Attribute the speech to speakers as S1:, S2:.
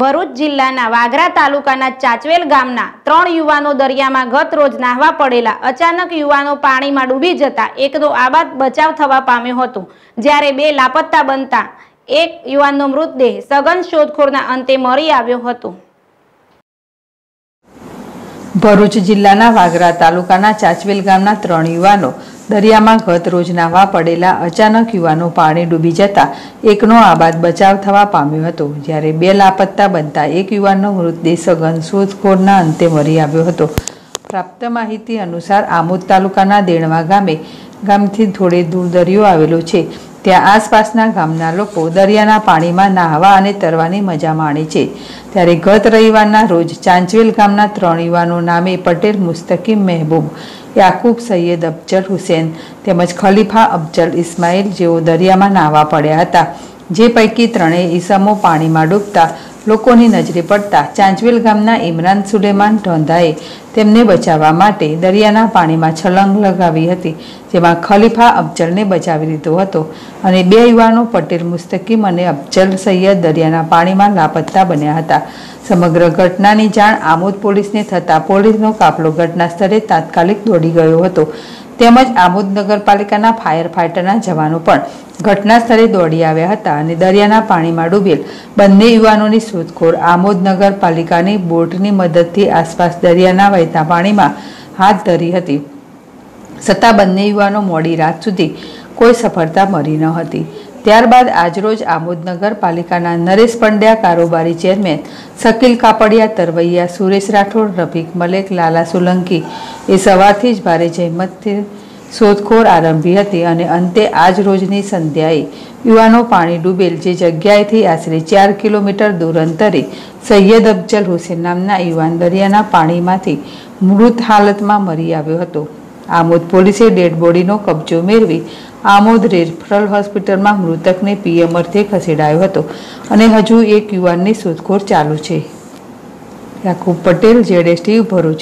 S1: ભરૂચ જિલ્લાના વાગરા તાલુકાના ચાચવેલ ગામના ત્રણ યુવાનો દરિયામાં ગત રોજ નાહવા પડેલા. અચાનક યુવાનો પાણીમાં ડૂબી જતા એકનો આબાદ બચાવ થવા પામ્યો હતો, જ્યારે બે લાપત્તા બનતા એક યુવાનનો મૃતદેહ સઘન શોધખોળના અંતે મળી આવ્યો હતો.
S2: ભરૂચ જિલ્લાના વાગરા તાલુકાના ચાચવેલ ગામના ત્રણ યુવાનો દરિયામાં ગત રોજ નાહવા પડેલા અચાનક યુવાનો પાણી ડૂબી જતા એકનો આબાદ બચાવ થવા પામ્યો હતો. જ્યારે બે લાપત્તા બનતા એક યુવાનનો મૃતદેહ સઘન શોધખોળના અંતે મરી આવ્યો હતો. પ્રાપ્ત માહિતી અનુસાર આમોદ તાલુકાના દેણવા ગામે, ગામથી થોડે દૂર દરિયો આવેલો છે. ત્યાં આસપાસના ગામના લોકો દરિયાના પાણીમાં નાહવા અને તરવાની મજા માણે છે. ત્યારે ગત રવિવારના રોજ ચાંચવેલ ગામના ત્રણ યુવાનો નામે પટેલ, મુસ્તકીમ, મહેબૂબ યાકૂબ સૈયદ અફજલ હુસેન તેમજ ખલીફા અફજલ ઇસ્માઇલ જેઓ દરિયામાં નાહવા પડ્યા હતા, જે પૈકી ત્રણેય ઈસમો પાણીમાં ડૂબતા લોકોની નજરે પડતા ચાંચવેલ ગામના ઇમરાન સુલેમાન ઢોંધાએ તેમને બચાવવા માટે દરિયાના પાણીમાં છલંગ લગાવી હતી, જેમાં ખલીફા અફજલને બચાવી લીધો હતો અને બે યુવાનો પટેલ મુસ્તકીમ અને અફજલ સૈયદ દરિયાના પાણીમાં લાપત્તા બન્યા હતા. સમગ્ર ઘટનાની જાણ આમોદ પોલીસને થતાં પોલીસનો કાફલો ઘટના સ્થળે તાત્કાલિક દોડી ગયો હતો. તેમજ આમોદ નગરપાલિકાના ફાયર ફાઇટરના જવાનો પણ ઘટના સ્થળે દોડી આવ્યા હતા અને દરિયાના પાણીમાં ડૂબેલ બંને યુવાનોની શોધખોળ આમોદ નગરપાલિકાની બોટની મદદથી આસપાસ દરિયાના વહેતા પાણીમાં હાથ ધરી હતી. છતાં બંને યુવાનો મોડી રાત સુધી કોઈ સફળતા મળી ન હતી. ત્યારબાદ આજરોજ આમોદ નગરપાલિકાના નરેશ પંડ્યા કારોબારી ચેરમેન શકીલ કાપડિયા, તરવૈયા સુરેશ રાઠોડ, રફીક મલેક, લાલા સોલંકી એ સવારથી જ ભારે જહેમતથી શોધખોળ આરંભી હતી અને અંતે આજ રોજની સંધ્યાએ યુવાનો પાણી ડૂબેલ જે જગ્યાએથી આશરે ચાર કિલોમીટર દૂર અંતરે સૈયદ અફજલ હુસેન નામના યુવાન દરિયાના પાણીમાંથી મૃત હાલતમાં મરી આવ્યો હતો. આમોદ પોલીસે ડેડ બોડીનો કબજો મેળવી આમોદ રેફરલ હોસ્પિટલમાં મૃતકને પીએમ અર્થે ખસેડાયો હતો અને હજુ એક યુવાનની શોધખોળ ચાલુ છે. Yakub Patel JDS TV, Bharuch.